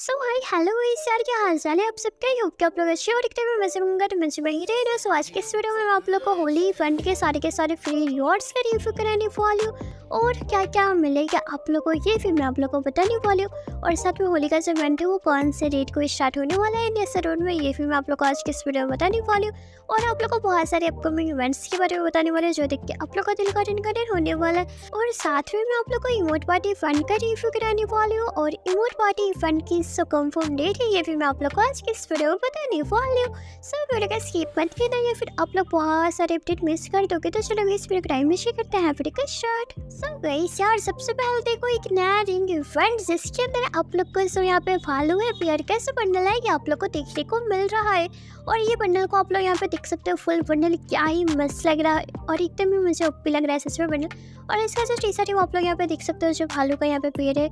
सो hi hello guys यार, क्या हाल चाल है? आप सबका ही होप आप लोग अच्छे और हुए मज़े मंगा तो मज़े में ही रहे सो आज के इस वीडियो में मैं आप लोग को होली इवेंट के सारे के सारे फ्री रिवॉर्ड्स का रिव्यू कराने वाली हूँ। और क्या क्या मिलेगा आप लोग को ये फिर मैं आप लोग को बताने वाली हूँ। और साथ में होली का जो इवेंट है वो कौन से डेट को स्टार्ट होने वाला है? इंडिया रोड में ये फिर मैं आप लोग को आज के इस वीडियो में बताने वाली हूँ। और आप लोग को बहुत सारे अपकमिंग इवेंट्स के बारे में बताने वाले जो देख के आप लोग का दिल का दिन होने वाला है। और साथ में मैं आप लोग को इमोट पार्टी फंड का रिव्यू कराने वाली हूँ। और इमोट पार्टी फंड की सो कंफर्म डेट है ये भी मैं आप लोग को आज के इस वीडियो में बताने वाली हूँ। सर वीडियो का स्किप मत करना या फिर आप लोग बहुत सारे अपडेट मिस कर दोगे तो चलो इस वीडियो टाइम टाइम मिस करते हैं। वीडियो का स्टार्ट सो गाइस यार, सबसे पहले देखो, एक नया रिंग इवेंट जिसके अंदर आप लोग को सो यहाँ पे फॉलो है पेयर कैसे बंडल है, ये आप लोग को देखने को मिल रहा है। और ये बंडल को आप लोग यहाँ पे देख सकते हो फुल बंडल। क्या ही मस्त लग रहा है और एकदम ही मुझे ओपी लग रहा है सच में बंडल। और इसका जो टी शर्ट है वो आप लोग यहाँ पे देख सकते हो, जो भालू का यहाँ पे पेड़ है,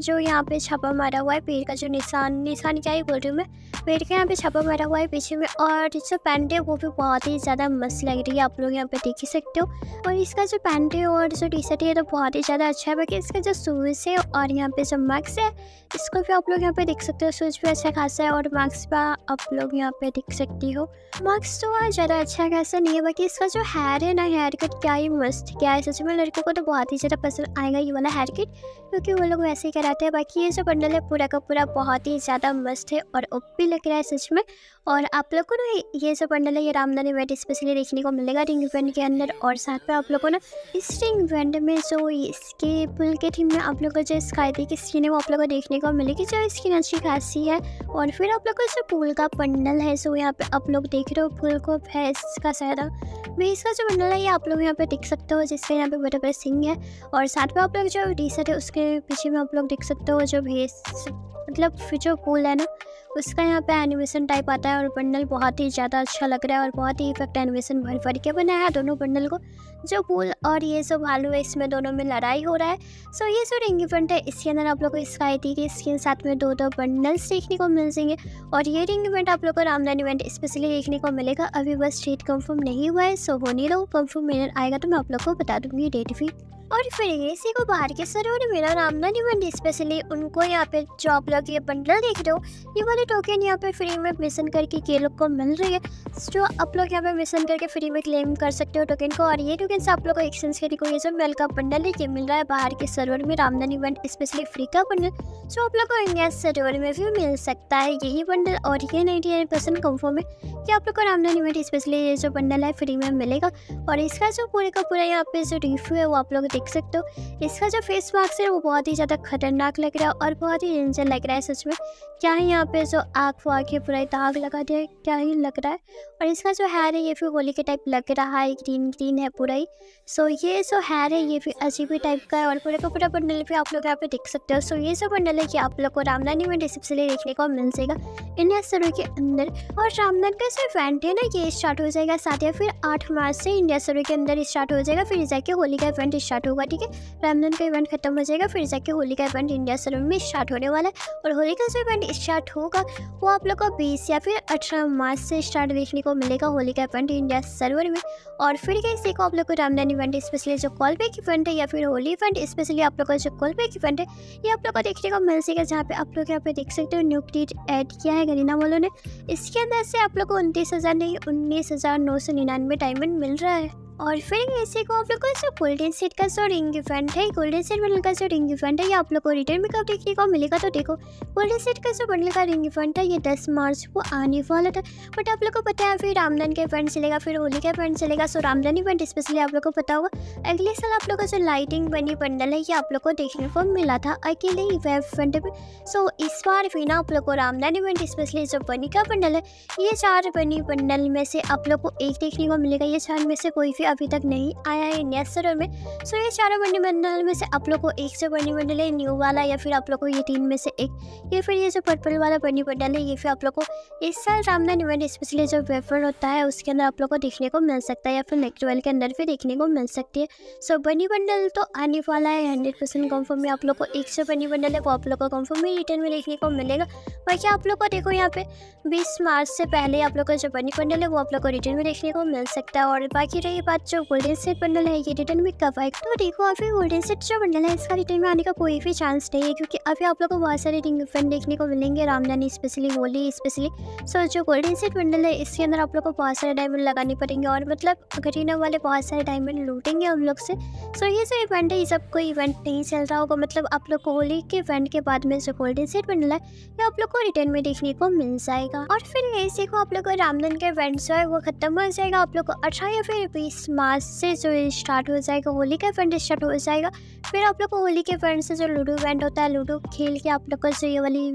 जो यहाँ पे छापा मारा हुआ है पेड़ का, जो निशान निशान क्या ही बोल रही हूँ मैं। पेड़ का यहाँ पे छापा मारा हुआ है पीछे में और जो पैंट है वो भी बहुत ही ज़्यादा मस्त लग रही है, आप लोग यहाँ पे देख ही सकते हो। और इसका जो पैंट है और जो टी शर्ट है तो बहुत ही ज़्यादा अच्छा है, बाकी इसका जो शूज़ है और यहाँ पे जो मार्क्स है, इसको भी आप लोग यहाँ पे देख सकते हो, शूज़ भी अच्छा खासा है और मार्क्स भी आप लोग यहाँ पे देख सकती हो। मार्क्स तो ज़्यादा अच्छा खासा नहीं है, बाकी इसका जो हेयर है ना हेयर कट क्या ही मस्त, क्या है सच में लड़कों को तो बहुत ही ज़्यादा पसंद आएगा ये वाला हेयर कट क्योंकि वो लोग वैसे ही कराते हैं। बाकी ये जो बंडल है पूरा का पूरा बहुत ही ज़्यादा मस्त है और ओपी लग रहा है सच में। और आप लोग को ना ये जो बंडल है ये रामदान इवेंट स्पेशली देखने को मिलेगा रिंग इवेंट के अंदर और साथ में आप लोग को ना इस रिंग इवेंट में जो इसके पुल के थीम में आप लोग को जो स्काई की स्किन है वो आप लोग को देखने को मिलेगी, जो स्किन अच्छी खासी है। और फिर आप लोग को जो पुल का बंडल है सो यहाँ पे आप लोग देख रहे हो फूल को भैंस का सारा। भैंस का जो बंडल है ये आप लोग यहाँ पे देख सकते हो जिसके यहाँ पे बड़े बड़े सिंह है और साथ में आप लोग जो टी शर्ट है उसके पीछे में आप लोग देख सकते हो जो भैंस मतलब जो फूल है ना उसका यहाँ पे एनिमेशन टाइप आता है और बंडल बहुत ही ज़्यादा अच्छा लग रहा है और बहुत ही इफ़ेक्ट एनिमेशन भर भर के बनाया है दोनों बंडल को। जो पुल और ये सब भालू है इसमें दोनों में लड़ाई हो रहा है। सो ये जो रिंग इवेंट है, इसके अंदर आप लोग को स्काई थी कि इसके साथ में दो दो बंडल्स देखने को मिल जाएँगे। और ये रिंग इवेंट आप लोग को रामदान इवेंट स्पेशली देखने को मिलेगा। अभी बस डेट कंफर्म नहीं हुआ है सो होने लो कंफर्म आएगा तो मैं आप लोग को बता दूँगी डेट भी। और फिर इसी को बाहर के सर और मेरा नाम ना नहीं स्पेशली उनको यहाँ पे जो आप लोग ये बंडल देख रहे हो। ये वाले टोकन यहाँ पे फ्री में मिशन करके के लोग को मिल रही है। जो आप लोग यहाँ पे मिशन करके फ्री में क्लेम कर सकते हो टोकन को, और ये टोकन आप लोग को एक्सचेंज करके ये जो मेल का बंडल है ये मिल रहा है। बाहर के सर्वर में रामदान इवेंट स्पेशली फ्री का बंडल जो आप लोग को इंडिया सर्वर में भी मिल सकता है। यही बंडल और ये नाइन्टी नाइन परसेंट कन्फर्म है कि आप लोग को रामदान इवेंट स्पेशली ये जो बंडल है फ्री में मिलेगा। और इसका जो पूरे का पूरा यहाँ पे जो रिव्यू है वो आप लोग देख सकते हो। इसका जो फेस मास्क है, वो बहुत ही ज़्यादा खतरनाक लग रहा है और बहुत ही डेंजर लग रहा है सच में। क्या ही यहाँ पे जो आँख वाँख है पूरा दाग लगा दिया क्या ही लग रहा है। और इसका जो हेयर है, ये फिर होली के टाइप लग रहा है ग्रीन ग्रीन है पूरा ही। सो ये जो हेयर है, ये फिर अजीब टाइप का है और पूरे का पूरा बंडल भी आप लोग यहाँ पे देख सकते हो। सो ये जो बंडल है कि आप लोग को रामदानी में डिस्प्ले देखने को मिल जाएगा। इंडिया सरों के अंदर और रामदान का जो इवेंट है ना, ये स्टार्ट हो जाएगा साथ या फिर आठ मार्च से इंडिया सरों के अंदर स्टार्ट हो जाएगा। फिर जाके होली का इवेंट स्टार्ट होगा ठीक है? रामदान का इवेंट खत्म हो जाएगा, फिर जाके होली का इवेंट इंडिया सरों में स्टार्ट होने वाला है। और होली का जो इवेंट स्टार्ट होगा, वो आप लोग को बीस या फिर अठारह मार्च से स्टार्ट देखने को मिलेगा होली का इवेंट इंडिया सर्वर में। और फिर कैसे को आप लोग को रामदान इवेंट स्पेशली जो कॉल बैक इवेंट है या फिर होली इवेंट स्पेशली आप लोग का जो कॉल बैक इवेंट है, ये आप लोग को देखने को मिल सकेगा जहाँ पे आप लोग यहाँ पे देख सकते हो न्यू न्यूक्लियर ऐड किया है गरीना वालों ने। इसके अंदर से आप लोग को उनतीस हज़ार नहीं, उन्नीस हज़ार नौ सौ निन्यानवे डायमंड मिल रहा है। और फिर ऐसे को आप लोग को जो गोल्डन सेट का जो रिंग इवेंट है गोल्डन सेट बंडल का जो रिंग इवेंट है, ये आप लोग को रिटर्न में कब देखने को मिलेगा। तो देखो गोल्डन सेट का जो बंडल का रिंग इवेंट है, ये दस मार्च को आने वाला था। बट आप लोग को पता है फिर रामदान का इवेंट चलेगा, फिर होली का इवेंट चलेगा। सो रामदान इवेंट स्पेशली आप लोग को पता होगा। अगले साल आप लोग का जो लाइटिंग बनी बंडल है, ये आप लोग को देखने को मिला था अकेले इवेंट में सो इस बार भी ना आप लोग को रामदान इवेंट स्पेशली जो बनी का बंडल है, ये चार बनी बंडल में से आप लोग को एक देखने को मिलेगा। ये चार में से कोई भी अभी तक नहीं आया है इंडिया सर्वर में सो ये चारों बनी बंडल में से आप लोग को एक से बनी बंडल है, न्यू वाला, या फिर आप लोग को ये तीन में से एक, या फिर ये जो पर्पल वाला बनी बंडल है, ये फिर आप लोग को इस साल रामदान इवेंट स्पेशली जो वेफर होता है, उसके अंदर आप लोग को देखने को मिल सकता है, या फिर नेक्स्ट वेल के अंदर भी देखने को मिल सकती है। सो बनी बंडल तो आने वाला है हंड्रेड परसेंट कन्फर्म में आप लोग को एक से बनी बंडल है, वो आप लोग को कन्फर्म में रिटर्न में देखने को मिलेगा। बाकी आप लोग को देखो यहाँ पे बीस मार्च से पहले आप लोग का जो बनी बंडल है, वो आप लोग को रिटर्न में देखने को मिल सकता है, और बाकी रही बात बाद जो गोल्डन सेट बंडल है, ये रिटर्न में कब आएगा? तो देखो, अभी गोल्डन सेट जो बंडल है, इसका रिटर्न में आने का कोई भी चांस नहीं है, क्योंकि अभी आप लोग को बहुत सारे रिंग इवेंट देखने को मिलेंगे रामदानी स्पेशली होली स्पेशली सो जो गोल्डन सेट बंडल है, इसके अंदर आप लोग को बहुत सारे डायमंड लगाने पड़ेंगे और मतलब गरीना वाले बहुत सारे डायमंड लूटेंगे हम लोग से। सो ये जो इवेंट है, ये सब कोई इवेंट नहीं चल रहा होगा। मतलब आप लोग को होली के इवेंट के बाद में जो गोल्डन सेट बंडल है, ये आप लोग को रिटर्न में देखने को मिल जाएगा। और फिर ऐसे को आप लोग को रामधन के इवेंट जो है, वो खत्म हो जाएगा। आप लोग को अठारह या फिर बीस मार्च से जो स्टार्ट हो जाएगा, होली का इवेंट स्टार्ट हो जाएगा। फिर आप लोग को होली के इवेंट से जो लूडो इवेंट होता है, लूडो खेल के आप लोग का जो ये वाली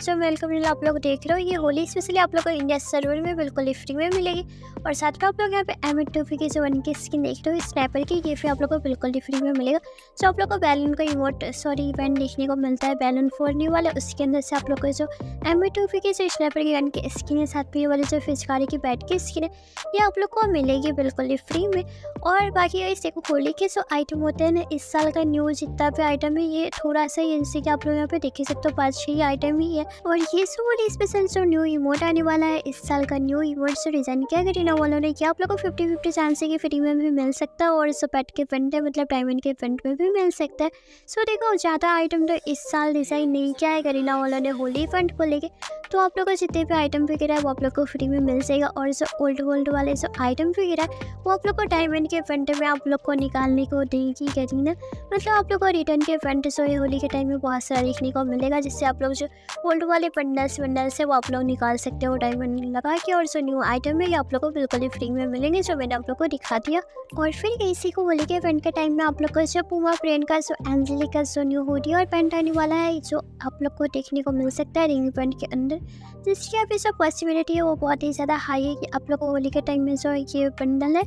सो वेलकम आप लोग देख रहे हो। ये होली स्पेशली आप लोग को इंडिया सर्वर में बिल्कुल ही फ्री में मिलेगी। और साथ में आप लोग यहाँ पे एम एड टूफी की जो वन की स्किन देख रहे हो स्नैपर की, ये फिर आप लोग को बिल्कुल ही फ्री में मिलेगा। सो आप लोग को बैलून का इमोट सॉरी इवेंट देखने को मिलता है बैलून फोर न्यू वाला, उसके अंदर से आप लोग को जो एम एड टूफी की जो स्नैपर की गन की स्किन है, साथ में ये वाली जो फिजकारी की बैट की स्किन है, ये आप लोग को मिलेगी बिल्कुल ही फ्री में। और बाकी इस देखो होली के जो आइटम होते हैं ना, इस साल का न्यू जितना भी आइटम है, ये थोड़ा सा ही जैसे कि आप लोग यहाँ पे देख ही सकते हो, पाँच छः आइटम ही है। और ये सो वाली स्पेशल जो न्यू इमोट आने वाला है, इस साल का न्यू इमोट जो डिज़ाइन किया करीना वालों ने, क्या आप लोगों को फिफ्टी फिफ्टी चांस है कि फ्री में भी मिल सकता है और इस पेट के पेंट है मतलब डायमंड के पेंट में भी मिल सकता है? सो देखो, ज़्यादा आइटम तो इस साल डिज़ाइन नहीं किया है, करीना वालों ने होली फंड को लेके। तो आप लोग को जितने भी आइटम वगैरह है, वो आप लोग को फ्री में मिल जाएगा। और जो ओल्ड वोल्ड वाले जो आइटम वगैरह है, वो आप लोग को डायमंड के इवेंट में आप लोग को निकालने को देगी करीना मतलब आप लोग को रिटर्न के इवेंट जो है, होली के टाइम में बहुत सारा देखने को मिलेगा, जिससे आप लोग जो ओल्ड वाले पंडल्स वंडल्स है, वो आप लोग निकाल सकते हो डायमंड लगा के। और जो न्यू आइटम है, ये आप लोग को बिल्कुल ही फ्री में मिलेंगे, जो मैंने आप लोग को दिखा दिया। और फिर इसी को होली के इवेंट के टाइम में आप लोग को जो पुमा प्रेन का, जो एंजली का जो न्यू हुडी और पेंट आने वाला है, जो आप लोग को देखने को मिल सकता है रिंग पेंट के अंदर। जिसकी अभी जो पॉसिबिलिटी है, वो बहुत ही ज़्यादा हाई है कि आप लोग को होली के टाइम में जो ये बंडल है।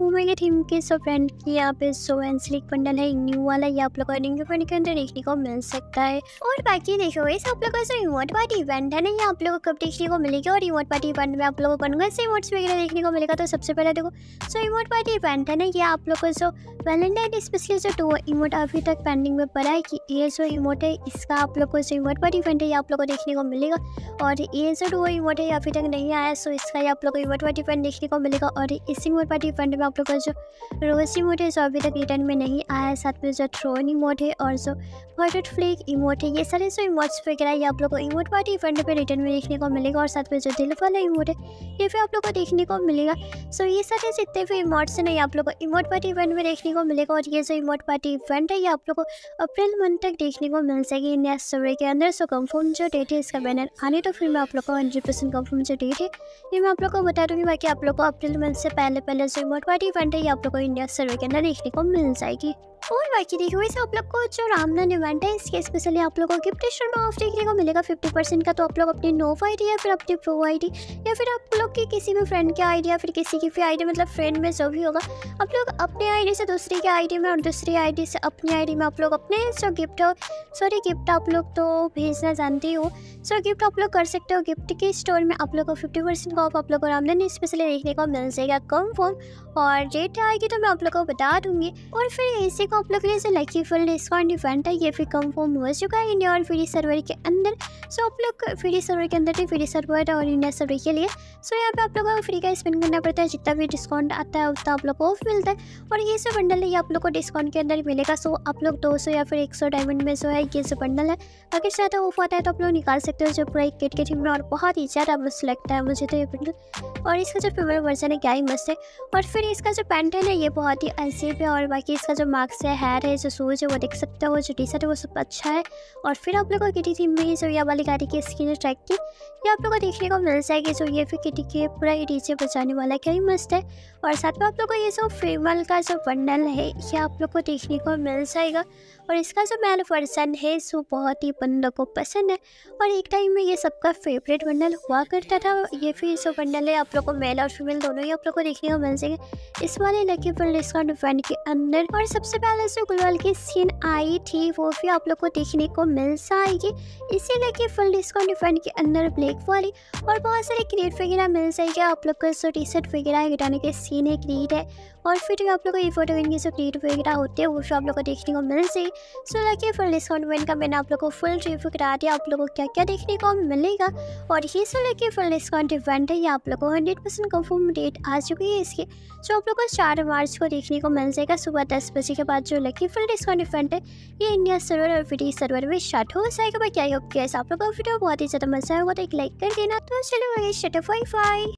के थीम के सो फ्रेंड की यहाँ पे सो एंड स्लिक बंडल है न्यू वाला ये आप लोग को रिंग के अंदर देखने को मिल सकता है। और बाकी देखो इस आप लोग का जो इमोट पार्टी इवेंट है ना, ये आप लोग को कब देखने को मिलेगा? और इमोट पार्टी इवेंट में आप लोगों को कौन से इमोट्स वगैरह देखने को मिलेगा तो सबसे पहले देखो सो इमोट पार्टी इवेंट है ना, ये आप लोग को जो वैलेंटाइन स्पेशली जो टू इमोट अभी तक पेंडिंग में पड़ा है कि ये जो इमोट है, इसका आप लोग को जो इमोट पार्टी इवेंट है, ये आप लोग को देखने को मिलेगा। और ये जो टू इमोट है अभी तक नहीं आया सो इसका ये आप लोग को इमोट पार्टी इवेंट देखने को मिलेगा। और इस इमोट पार्टी इवेंट में आप लोग को जो रोज इमोट है जो अभी तक रिटर्न में नहीं आया। है साथ में जो थ्रोन इमोट है और जो वाइट फ्लेक इमोट है ये सारे जो इमोट्स वगैरह ये आप लोग को इमोट पार्टी इवेंट पे रिटर्न में देखने को मिलेगा और साथ में जो दिल वाला इमोट है, ये भी आप लोग को देखने को मिलेगा। सो ये सारे जितने भी इमोट्स हैं ये आप लोग को इमोट पार्टी इवेंट में देखने को मिलेगा और ये जो इमोट पार्टी इवेंट है, ये आप लोग को अप्रैल मंथ तक देखने को मिल जाएगी। इंडिया सर्वे के अंदर सो कंफर्म जो डेट है, इसका बैनर आने तो फिर मैं आप लोग को हंड्रेड परसेंट कन्फर्म जो डेट है, ये मैं आप लोग को बता दूँगी। बाकी आप लोग को अप्रैल मंथ से पहले पहले जो इमोट है ये आप लोग को इंडिया सर्वे के अंदर देखने को मिल जाएगी। और बाकी देखो वैसे आप लोग को जो रामनन इवेंट है इसके स्पेशली आप लोगों को गिफ्ट स्टोर में ऑफ़ देखने को मिलेगा फिफ्टी परसेंट का तो आप लोग अपनी नोव आई डी या फिर अपनी प्रो आई डी या फिर आप लोग की किसी भी फ्रेंड के आई डी या फिर किसी की भी आई डी मतलब फ्रेंड में जो भी होगा आप लोग अपने आई डी से दूसरी के आई डी में और दूसरी आई डी से अपनी आई डी में आप लोग अपने जो गिफ्ट हो सॉरी गिफ्ट आप लोग तो भेजना जानते हो सो गिफ्ट आप लोग कर सकते हो गिफ्ट के स्टोर में आप लोग को फिफ्टी परसेंट का ऑफ़ आप लोग को रामधन स्पेशली देखने को मिल जाएगा कम फॉर्म और डेट आएगी तो मैं आप लोग को बता दूँगी और फिर इसी को आप लोग के लिए जो लकी फुल डिस्काउंट इवेंट है ये फिर कंफर्म हो चुका है इंडिया और फ्री सर्वर के अंदर। सो आप लोग फ्री सर्वर के अंदर भी फ्री सर्वर और इंडिया सर्वर के लिए। सो यहाँ पे आप लोगों को फ्री का स्पेंड करना पड़ता है, जितना भी डिस्काउंट आता है, उतना आप लोग को ऑफ़ मिलता है। और ये जो बंडल है ये आप लोग को डिस्काउंट के अंदर मिलेगा। सो आप लोग दो सौ या फिर एक सौ डायमंड में जो है, ये जो बंडल है। अगर ज़्यादा ऑफ़ आता है तो आप लोग निकाल सकते हो जो पूरा एक किट के में और बहुत ही ज़्यादा मस्त लगता है मुझे तो ये बंडल और इसका जो फीमेल वर्जन है, क्या ही मस्त है। और फिर इसका जो पैंट है, ये बहुत ही अजीब है और बाकी इसका जो मार्क्स है हेयर है जो सूज है वो देख सकते हो, जो टी शर्ट है वो सब अच्छा है। और फिर आप लोगों को किटी थी मेरी जो वाली गाड़ी की स्किन ट्रैक की। ये आप लोगों को देखने को मिल जाएगी, जो ये फिर किटी के पूरा ये डीजे बचाने वाला क्या ही मस्त है। और साथ में आप लोग को ये जो फेमल का जो बंडल है ये आप लोग को देखने को मिल जाएगा। और इसका जो मेल वर्सन है, सो बहुत ही बंदों को पसंद है। और एक टाइम में ये सबका फेवरेट बंडल हुआ करता था। ये फिर जो बंडल है, आप लोग को मेल और फीमेल दोनों ही आप लोग को देखने को मिल जाएँगे। इस वाले लकी फुल डिस्काउंट इवेंट के अंदर। और सबसे पहले जो गुलवाल की सीन आई थी, वो भी आप लोग को देखने को मिल जाएगी। इसी लकी फुल डिस्काउंट इवेंट के अंदर ब्लैक वाली और बहुत सारे क्रिएट वगैरह मिल जाएगी। आप लोग को जो टी शर्ट वगैरह गिटाने के सीन है क्रिएट है। और फिर आप लोग को ये फ़ोटो इनकी जो क्रिएट वगैरह होते हैं, वो भी आप लोग को देखने को मिल जाएगी so lucky full discount event का मैंने आप लोग को फुल रिव्यू करा दिया, आप लोगों को क्या क्या देखने को मिलेगा। और ये so lucky full discount event है, ये आप लोग को हंड्रेड परसेंट कन्फर्म डेट आ चुकी है इसकी। सो आप लोग को चार मार्च को देखने को मिल जाएगा, सुबह दस बजे के बाद जो लकी फुल डिस्काउंट इवेंट है, ये इंडिया सर्वर और विदेश सर्वर में स्टार्ट हो जाएगा। क्या होप आप लोग का वीडियो बहुत ही ज़्यादा मज़ा आएगा तो एक लाइक कर देना। तो चलो शट फाई फाई